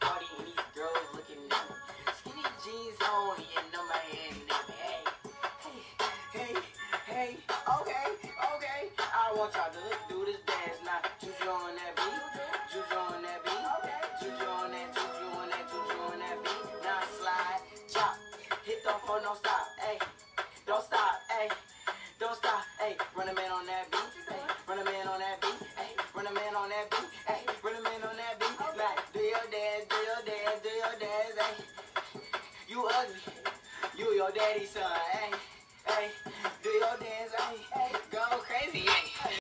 party and these girls looking at me. Skinny jeans on you and number hand Hey, hey, hey, hey. okay, okay. I want y'all to look, do this dance now. Juju on that beat, juju on that beat, juju on that, juju on that, juju on that beat. Now slide, chop, hit the quan, don't stop. Hey, don't stop. Hey, don't stop. Hey, running man on that beat. Ay, running man on that beat. Ay, running man on that beat. Ay, hey. You ugly, you your daddy's son, hey, hey.